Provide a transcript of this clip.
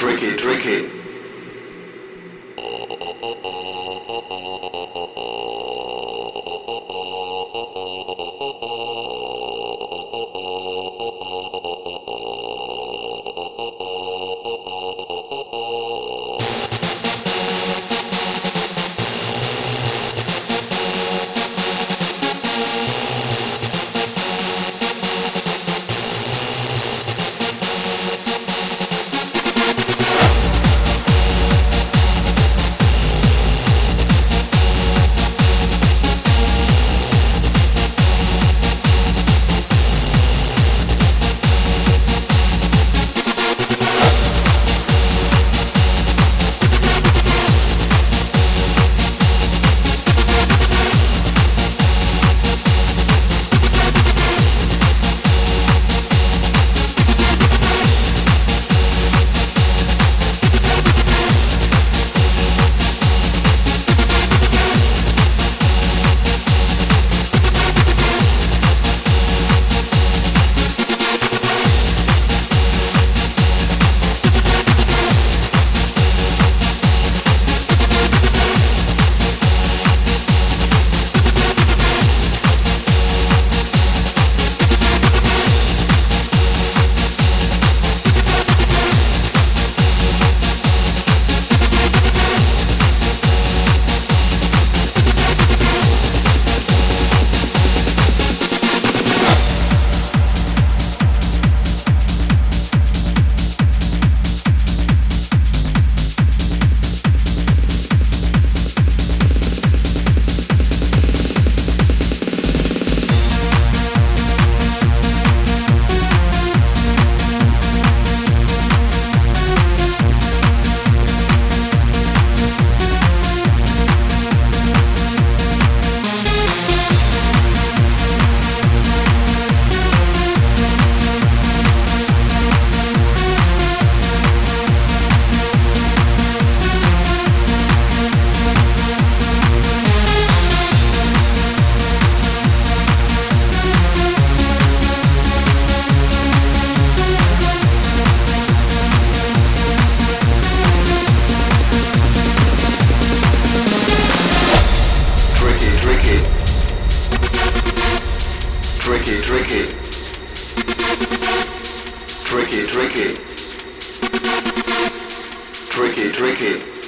Tricky, tricky. Tricky, tricky. Tricky, tricky. Tricky, tricky.